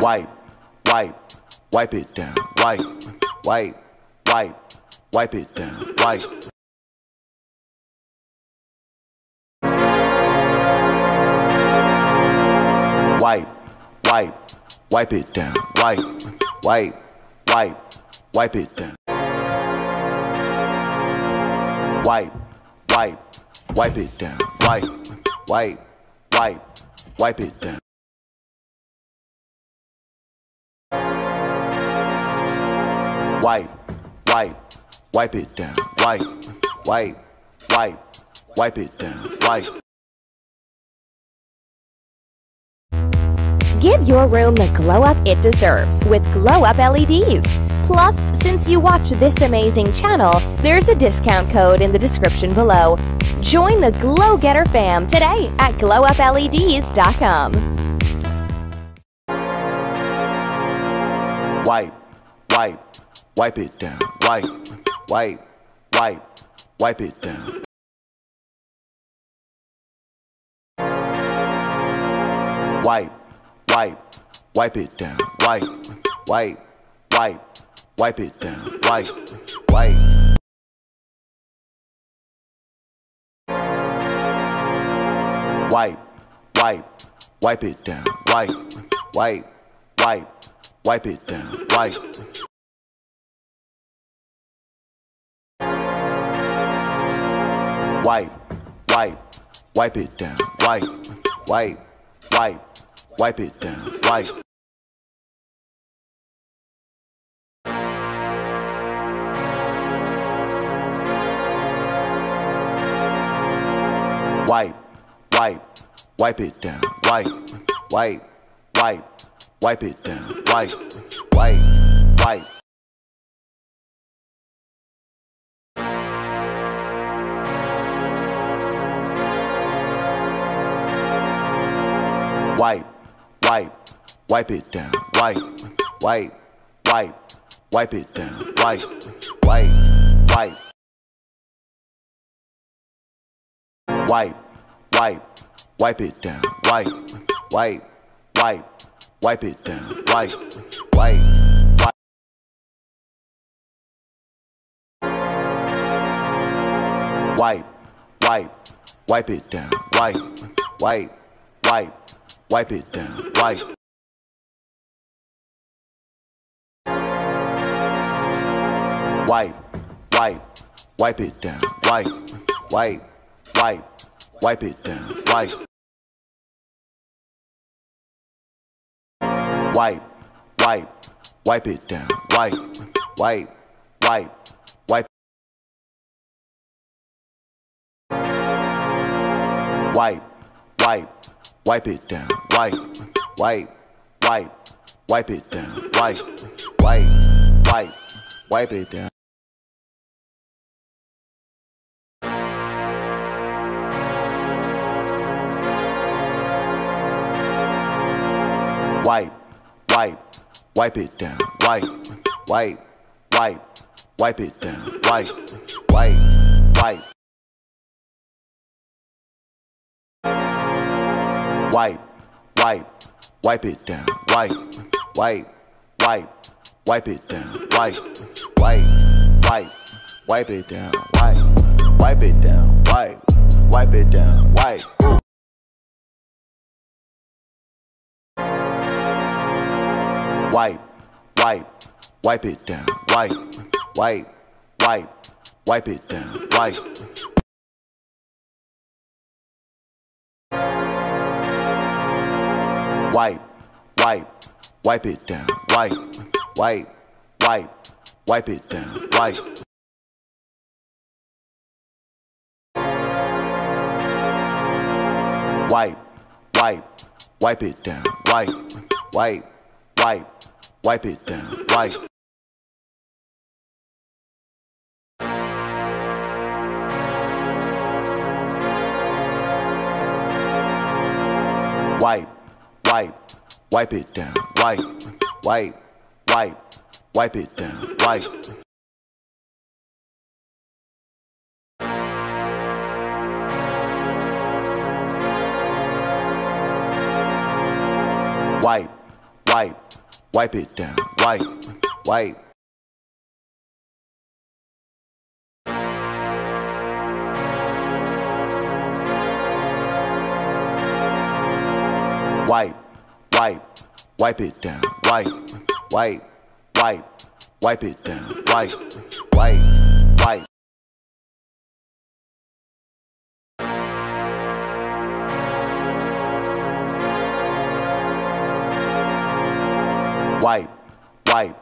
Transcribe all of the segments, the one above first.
wipe, wipe, wipe it down, wipe, wipe, wipe, wipe it down, wipe. Wipe, wipe, wipe it down, wipe, wipe, wipe, wipe it down. Wipe, wipe, wipe it down, wipe, wipe, wipe, wipe it down. Wipe, wipe, wipe it down, wipe, wipe, wipe, wipe it down, wipe. Give your room the glow up it deserves with Glow Up LEDs. Plus, since you watch this amazing channel, there's a discount code in the description below. Join the Glow Getter fam today at glowupleds.com. wipe, it down, wipe, wipe, wipe, wipe it down. Wipe, wipe, wipe it down, wipe, wipe, wipe, wipe it down, wipe, wipe. Wipe, wipe, wipe it down, wipe, wipe, wipe, wipe it down, wipe. Wipe, wipe, wipe it down, wipe, wipe, wipe, wipe it down, wipe. Wipe, wipe, wipe it down, wipe, wipe, wipe, wipe it down, wipe, wipe, wipe. Wipe, wipe, wipe it down, wipe, wipe, wipe, wipe it down, wipe, wipe, wipe. Wipe, wipe, wipe it down, wipe, wipe, wipe, wipe it down, wipe, wipe, wipe. Wipe, wipe, wipe it down, wipe, wipe, wipe, wipe it down, wipe. Wipe, wipe, wipe it down, wipe, wipe, wipe, wipe it down, wipe. Wipe, wipe, wipe it down, wipe, wipe, wipe, wipe. Wipe, wipe, wipe it down, wipe, wipe, wipe, wipe it down, wipe, wipe, wipe, wipe it down. Wipe, wipe, wipe it down, wipe, wipe, wipe, wipe it down, wipe, wipe, wipe. Wipe, wipe, wipe it down, wipe, wipe, wipe, wipe it down, wipe, wipe, wipe, wipe it down, wipe, wipe it down, wipe, wipe it down, wipe. Wipe, wipe, wipe it down, wipe, wipe, wipe, wipe it down, wipe. Wipe, wipe, wipe it down, wipe, wipe, wipe, wipe it down, wipe. Wipe, wipe, wipe it down, wipe, wipe, wipe, wipe it down, wipe. Wipe, wipe, wipe it down, wipe, wipe, wipe, wipe it down, wipe. Wipe, wipe, wipe it down, wipe, wipe. Wipe it down, wipe, wipe, wipe, wipe it down, wipe, wipe, wipe. Wipe, wipe,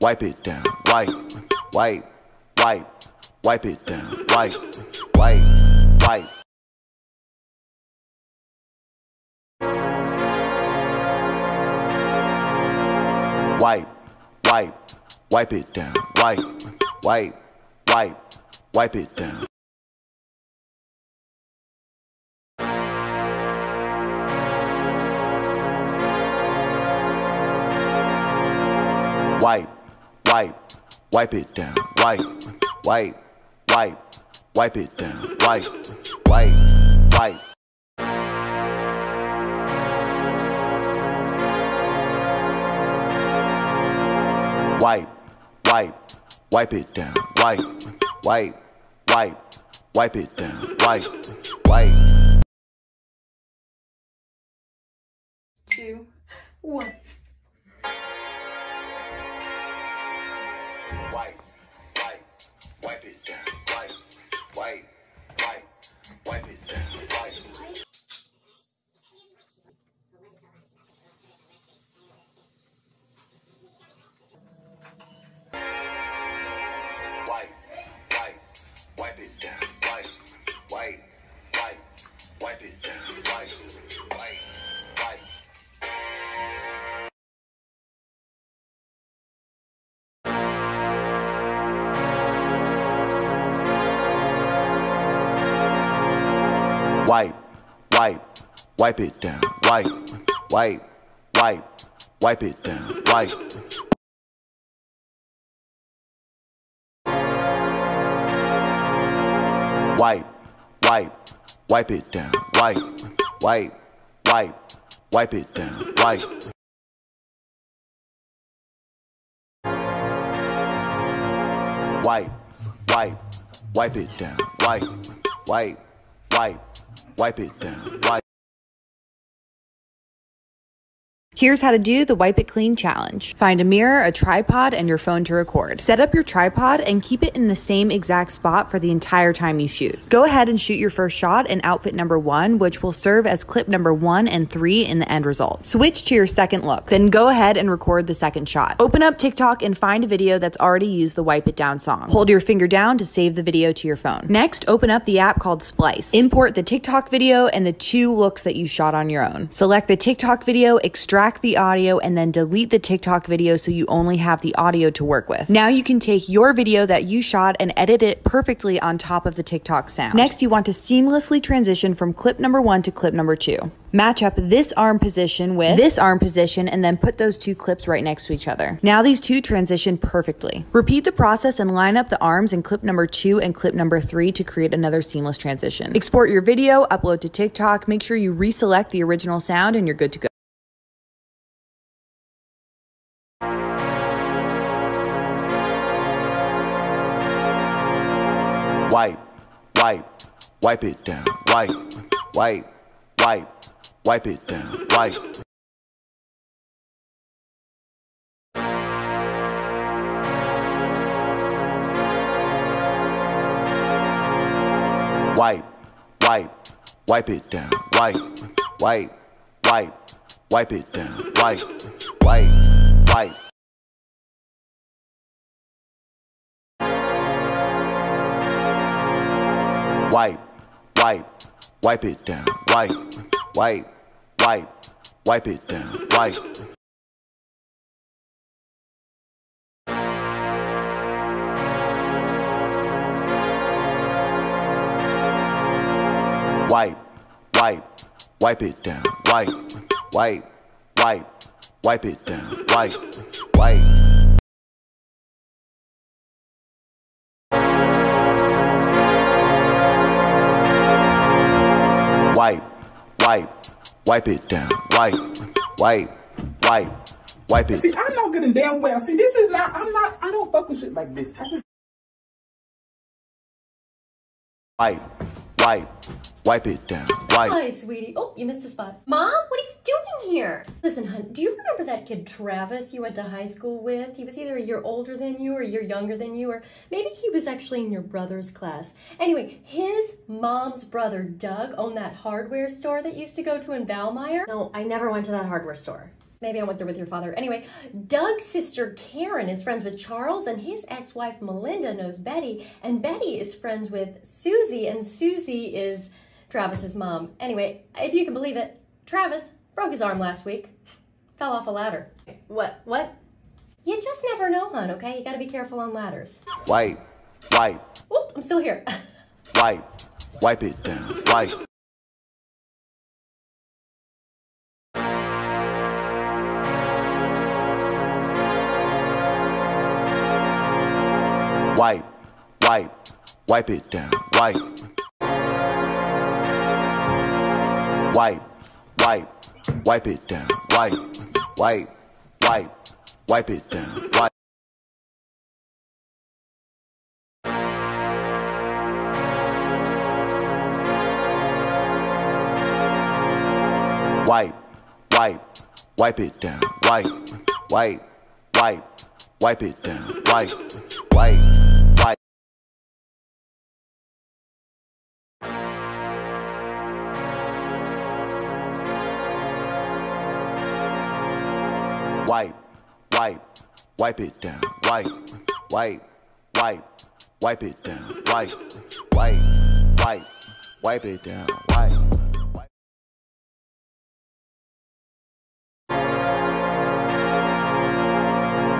wipe it down, wipe, wipe, wipe, wipe it down, wipe, wipe, wipe. Wipe it down, wipe, wipe, wipe, wipe it down. Wipe, wipe, wipe it down, wipe, wipe, wipe, wipe it down, wipe, wipe, wipe. Wipe, wipe, wipe it down, wipe, wipe, wipe, wipe it down, wipe, wipe. two, one. Wipe, wipe, wipe it down, wipe, wipe, wipe it down, wipe, wipe, wipe, wipe it down, wipe. Wipe, wipe, wipe it down, wipe, wipe, wipe, wipe it down, wipe. Wipe, wipe, wipe it down, wipe, wipe, wipe, wipe it down, wipe. Here's how to do the Wipe It Clean challenge. Find a mirror, a tripod, and your phone to record. Set up your tripod and keep it in the same exact spot for the entire time you shoot. Go ahead and shoot your first shot in outfit number one, which will serve as clip number one and three in the end result. Switch to your second look, then go ahead and record the second shot. Open up TikTok and find a video that's already used the Wipe It Down song. Hold your finger down to save the video to your phone. Next, open up the app called Splice. Import the TikTok video and the two looks that you shot on your own. Select the TikTok video, extract the audio, and then delete the TikTok video so you only have the audio to work with. Now you can take your video that you shot and edit it perfectly on top of the TikTok sound. Next, you want to seamlessly transition from clip number one to clip number two. Match up this arm position with this arm position and then put those two clips right next to each other. Now these two transition perfectly. Repeat the process and line up the arms in clip number two and clip number three to create another seamless transition. Export your video, upload to TikTok, make sure you reselect the original sound, and you're good to go. Wipe it down, wipe, wipe, wipe, wipe it down, wipe. Wipe, wipe, wipe it down, wipe, wipe, wipe, wipe it down, wipe, wipe, wipe. Wipe, wipe, wipe it down, wipe, wipe, wipe, wipe it down, wipe. Wipe, wipe, wipe it down, wipe, wipe, wipe, wipe it down, wipe, wipe. Wipe, wipe, it down, wipe, wipe, wipe, wipe it. See, I know good and damn well. See, this is not. I'm not. I don't fuck with shit like this. I just Wipe, wipe, wipe it down. Wipe. Hi, sweetie. Oh, you missed a spot. Mom, what are you doing here? Listen, hun, do you remember that kid Travis you went to high school with? He was either a year older than you or a year younger than you, or maybe he was actually in your brother's class. Anyway, his mom's brother, Doug, owned that hardware store that used to go to in Valmeyer. No, I never went to that hardware store. Maybe I went there with your father. Anyway, Doug's sister Karen is friends with Charles, and his ex wife Melinda knows Betty, and Betty is friends with Susie, and Susie is Travis's mom. Anyway, if you can believe it, Travis broke his arm last week. Fell off a ladder. What? What? You just never know, hon, okay? You gotta be careful on ladders. Wipe, wipe, Oop, I'm still here. wipe, wipe it down. Wipe. Wipe, wipe, wipe it down. Wipe. Wipe, wipe, wipe it down. Wipe, wipe, wipe, wipe it down. Wipe. Wipe, wipe, wipe it down. Wipe, wipe, wipe, wipe it down. Wipe, wipe, wipe. Wipe it down. Wipe, wipe, wipe, wipe it down. Wipe, wipe, wipe, wipe it down. Wipe.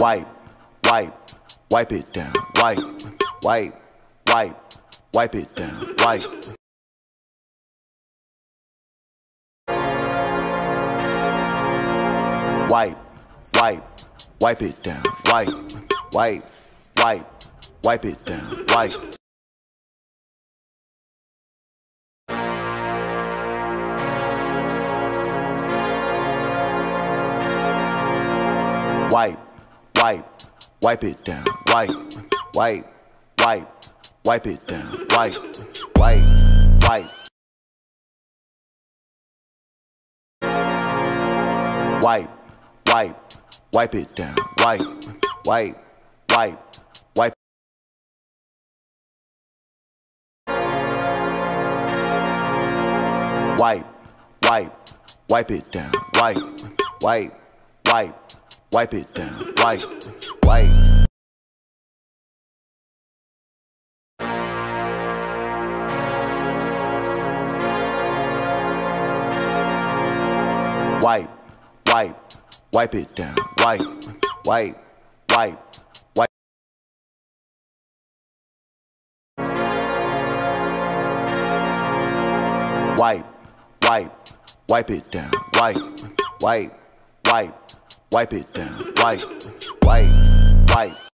wipe. Wipe, wipe, it down. Wipe, wipe, wipe, wipe it down. Wipe. Wipe, wipe, wipe it down. Wipe, wipe, wipe, wipe it down. Wipe. Wipe, wipe, wipe it down. Wipe, wipe, wipe, wipe it down. Wipe, wipe, wipe. Wipe, wipe, wipe it down. Wipe, wipe, wipe, wipe. Wipe, wipe, wipe it down. Wipe, wipe, wipe, wipe it down. Wipe, wipe. Wipe, wipe, wipe it down. Wipe, wipe, wipe, wipe. Wipe, wipe, wipe it down. Wipe, wipe, wipe, wipe it down. Wipe, wipe, wipe.